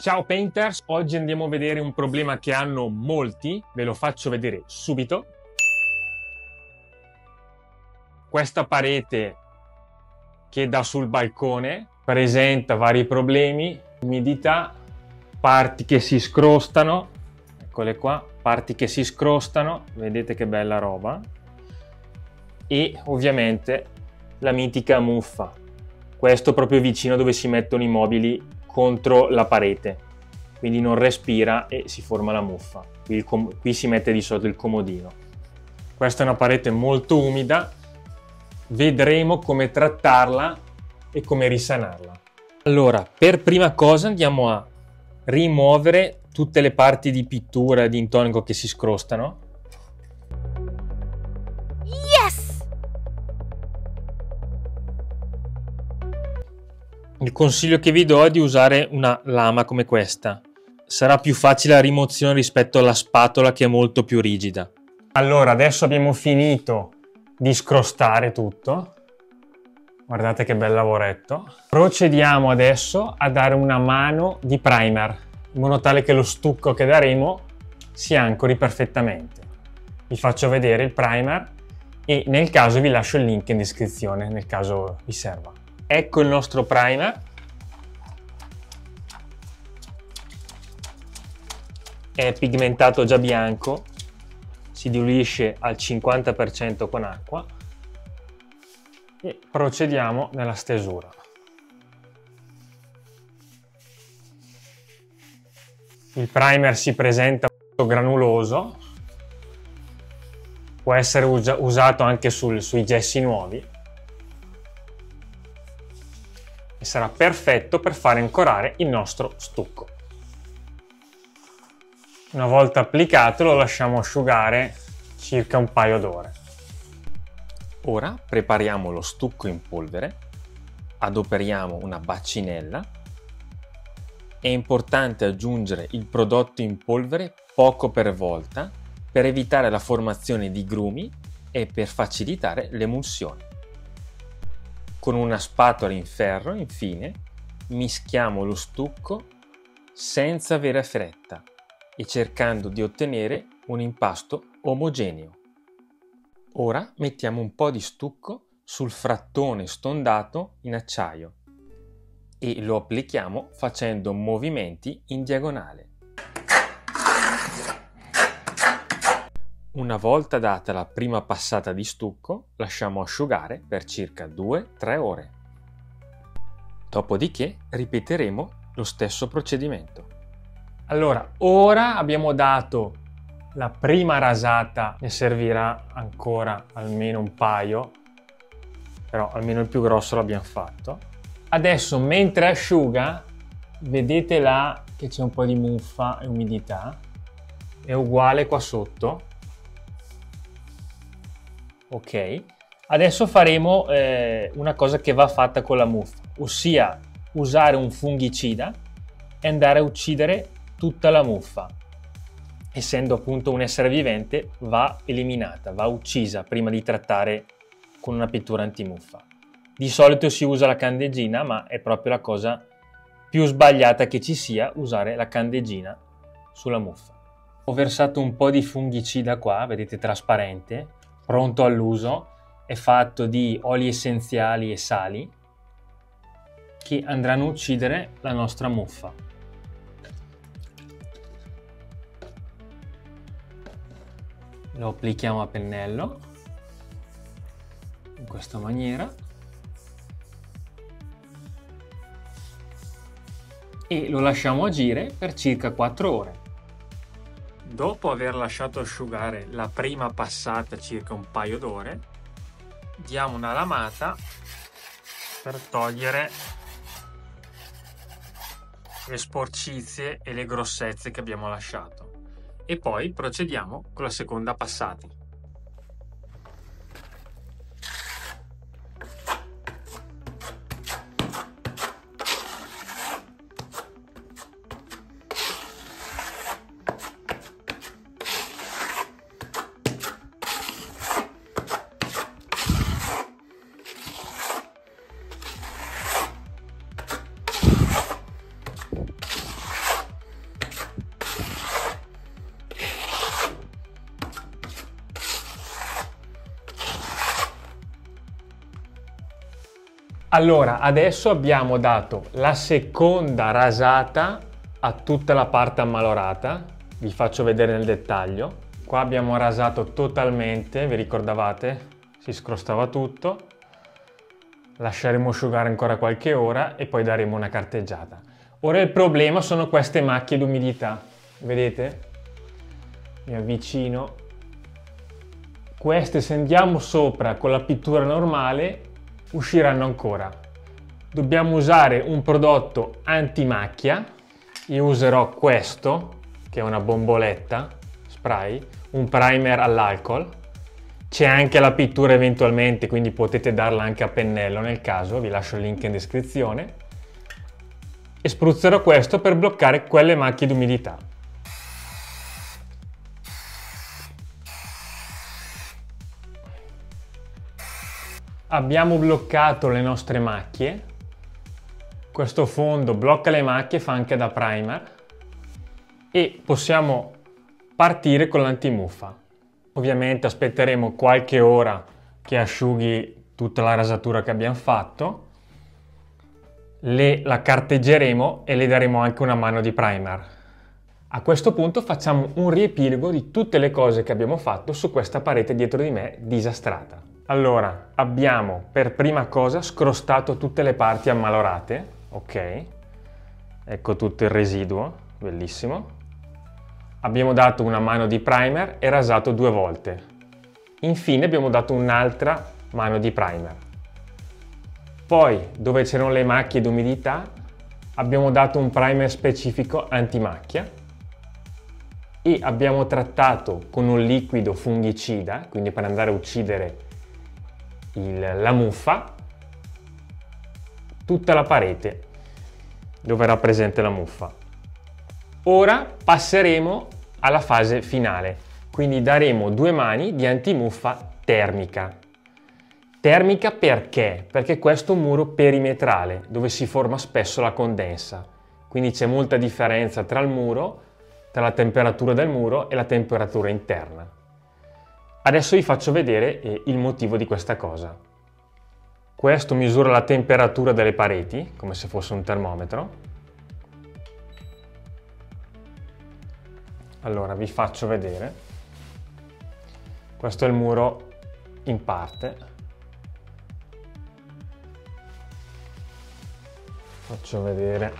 Ciao Painters, oggi andiamo a vedere un problema che hanno molti, ve lo faccio vedere subito. Questa parete che dà sul balcone presenta vari problemi, umidità, parti che si scrostano, eccole qua, parti che si scrostano, vedete che bella roba, e ovviamente la mitica muffa, questo proprio vicino dove si mettono i mobili contro la parete, quindi non respira e si forma la muffa. Qui, qui si mette di solito il comodino. Questa è una parete molto umida, vedremo come trattarla e come risanarla. Allora, per prima cosa andiamo a rimuovere tutte le parti di pittura e di intonico che si scrostano Il consiglio che vi do è di usare una lama come questa. Sarà più facile la rimozione rispetto alla spatola che è molto più rigida. Allora, adesso abbiamo finito di scrostare tutto. Guardate che bel lavoretto. Procediamo adesso a dare una mano di primer, in modo tale che lo stucco che daremo si ancori perfettamente. Vi faccio vedere il primer e nel caso vi lascio il link in descrizione, nel caso vi serva. Ecco il nostro primer. È pigmentato già bianco, si diluisce al 50% con acqua e procediamo nella stesura. Il primer si presenta molto granuloso, può essere usato anche sul, sui gessi nuovi e sarà perfetto per fare ancorare il nostro stucco. Una volta applicato lo lasciamo asciugare circa un paio d'ore. Ora prepariamo lo stucco in polvere, adoperiamo una bacinella. È importante aggiungere il prodotto in polvere poco per volta per evitare la formazione di grumi e per facilitare l'emulsione. Con una spatola in ferro, infine, mischiamo lo stucco senza avere fretta e cercando di ottenere un impasto omogeneo. Ora mettiamo un po' di stucco sul frattone stondato in acciaio e lo applichiamo facendo movimenti in diagonale. Una volta data la prima passata di stucco, lasciamo asciugare per circa 2-3 ore. Dopodiché ripeteremo lo stesso procedimento. Allora, ora abbiamo dato la prima rasata, ne servirà ancora almeno un paio, però almeno il più grosso l'abbiamo fatto. Adesso mentre asciuga, vedete là che c'è un po' di muffa e umidità, è uguale qua sotto, ok? Adesso faremo eh, una cosa che va fatta con la muffa, ossia usare un fungicida e andare a uccidere tutta la muffa. Essendo appunto un essere vivente, va eliminata, va uccisa prima di trattare con una pittura antimuffa. Di solito si usa la candeggina, ma è proprio la cosa più sbagliata che ci sia usare la candeggina sulla muffa. Ho versato un po' di fungicida qua, vedete trasparente, pronto all'uso, è fatto di oli essenziali e sali che andranno a uccidere la nostra muffa. Lo applichiamo a pennello in questa maniera e lo lammiamo agire per circa 4 ore. Dopo aver lasciato asciugare la prima passata circa un paio d'ore, diamo una lamata per togliere le sporcizie e le grossezze che abbiamo lasciato e poi procediamo con la seconda passata. Allora, adesso abbiamo dato la seconda rasata a tutta la parte ammalorata, vi faccio vedere nel dettaglio. Qua abbiamo rasato totalmente, vi ricordavate? Si scrostava tutto. Lasceremo asciugare ancora qualche ora e poi daremo una carteggiata. Ora il problema sono queste macchie d'umidità, vedete? Mi avvicino. Queste se andiamo sopra con la pittura normale usciranno ancora. Dobbiamo usare un prodotto antimacchia. Io userò questo, che è una bomboletta spray, un primer all'alcol. C'è anche la pittura eventualmente, quindi potete darla anche a pennello nel caso, vi lascio il link in descrizione. E spruzzerò questo per bloccare quelle macchie d'umidità. Abbiamo bloccato le nostre macchie. Questo fondo blocca le macchie, fa anche da primer. E possiamo partire con l'antimuffa. Ovviamente aspetteremo qualche ora che asciughi tutta la rasatura che abbiamo fatto. Le, la carteggeremo e le daremo anche una mano di primer. A questo punto facciamo un riepilogo di tutte le cose che abbiamo fatto su questa parete dietro di me disastrata. Allora, abbiamo per prima cosa scrostato tutte le parti ammalorate, ok? Ecco tutto il residuo, bellissimo. Abbiamo dato una mano di primer e rasato due volte. Infine abbiamo dato un'altra mano di primer. Poi, dove c'erano le macchie d'umidità, abbiamo dato un primer specifico antimacchia e abbiamo trattato con un liquido fungicida, quindi per andare a uccidere il, la muffa tutta la parete dove era presente la muffa. Ora passeremo alla fase finale, quindi daremo due mani di antimuffa termica. Termica perché? Perché questo è un muro perimetrale dove si forma spesso la condensa, quindi c'è molta differenza tra il muro, tra la temperatura del muro e la temperatura interna. Adesso vi faccio vedere eh, il motivo di questa cosa. Questo misura la temperatura delle pareti, come se fosse un termometro. Allora vi faccio vedere. Questo è il muro in parte. Faccio vedere.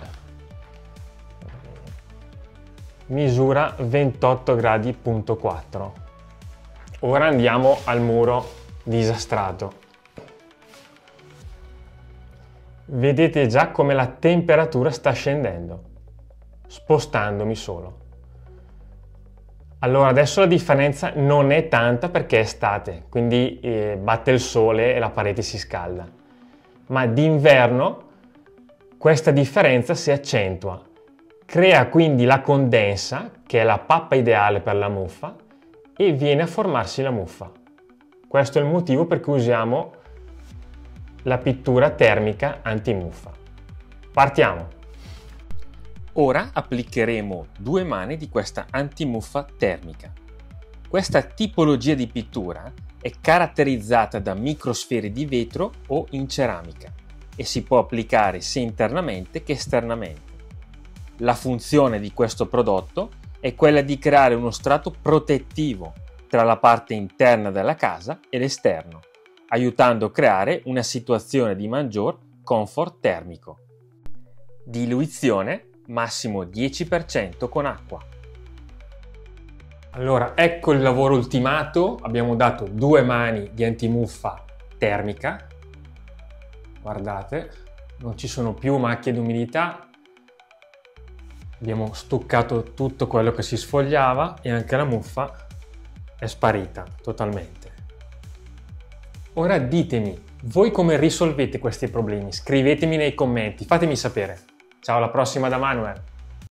Misura 28 gradi.4 Ora andiamo al muro disastrato. Vedete già come la temperatura sta scendendo, spostandomi solo. Allora adesso la differenza non è tanta perché è estate, quindi eh, batte il sole e la parete si scalda. Ma d'inverno questa differenza si accentua. Crea quindi la condensa, che è la pappa ideale per la muffa, e viene a formarsi la muffa. Questo è il motivo per cui usiamo la pittura termica antimuffa. Partiamo! Ora applicheremo due mani di questa antimuffa termica. Questa tipologia di pittura è caratterizzata da microsfere di vetro o in ceramica e si può applicare sia internamente che esternamente. La funzione di questo prodotto è quella di creare uno strato protettivo tra la parte interna della casa e l'esterno, aiutando a creare una situazione di maggior comfort termico. Diluizione massimo 10% con acqua. Allora, ecco il lavoro ultimato. Abbiamo dato due mani di antimuffa termica. Guardate, non ci sono più macchie d'umidità, abbiamo stuccato tutto quello che si sfogliava e anche la muffa è sparita totalmente. Ora ditemi, voi come risolvete questi problemi? Scrivetemi nei commenti, fatemi sapere. Ciao, alla prossima da Manuel!